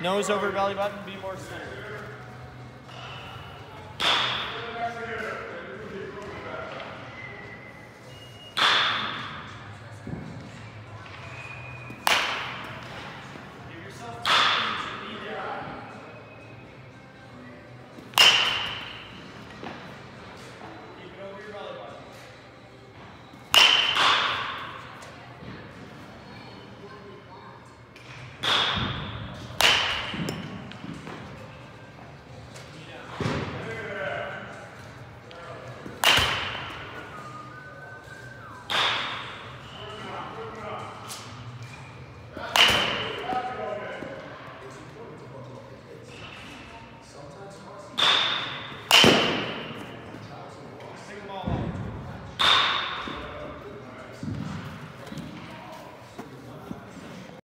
Nose over belly button, be more centered.